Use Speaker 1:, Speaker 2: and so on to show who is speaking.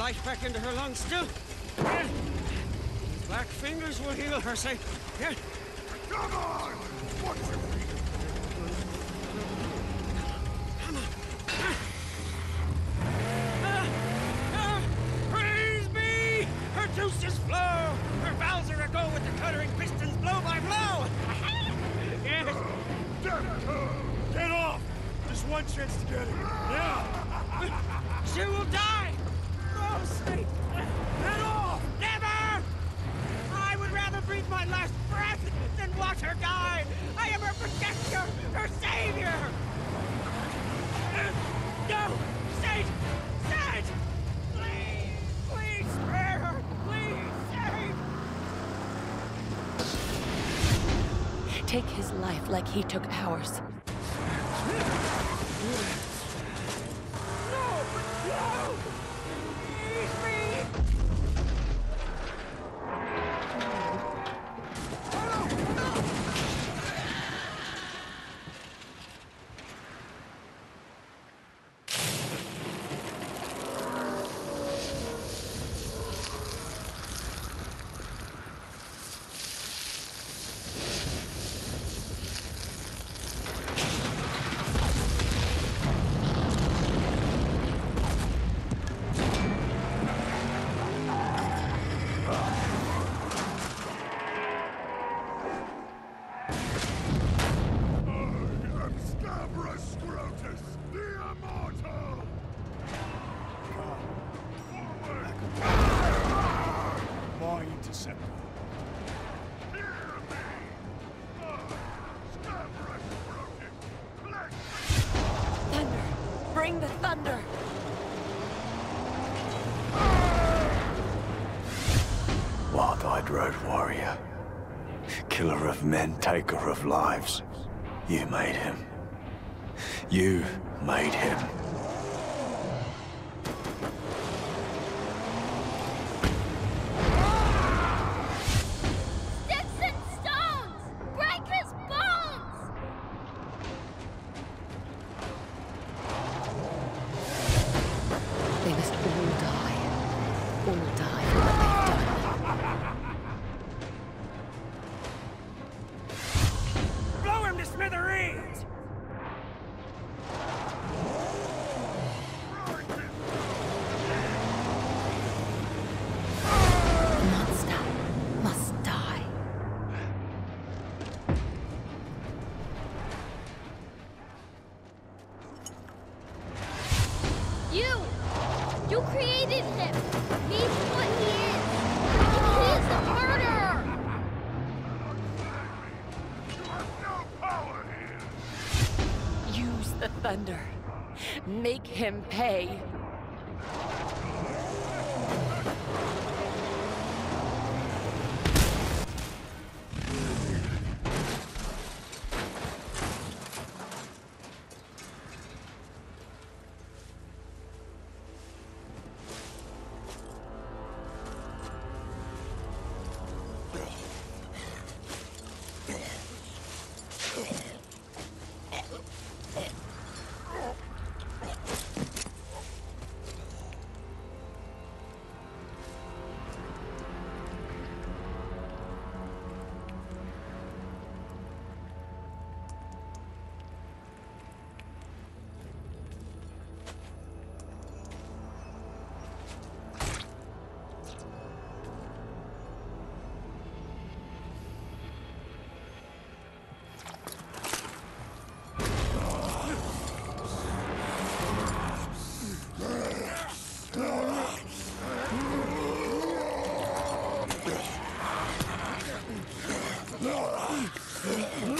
Speaker 1: life back into her lungs still. Yeah. Black fingers will heal her, say. Yeah.
Speaker 2: Come on! What's your!
Speaker 1: Her juices flow! Her valves are go with the cuttering pistons blow by blow! yes!
Speaker 2: Get off! Just one chance to get it. Yeah!
Speaker 1: She will die! Her die! I am her protector! Her savior! No! Saint! Saint! Please! Please spare her! Please save!
Speaker 3: Take his life like he took ours.
Speaker 4: Interceptor.
Speaker 2: Hear me! I, Scabrous Scrotus, flesh
Speaker 3: Thunder! Bring the thunder!
Speaker 5: Wild-eyed road warrior. Killer of men, taker of lives. You made him. You made him.
Speaker 3: Must. All thunder. Make him pay. Ah!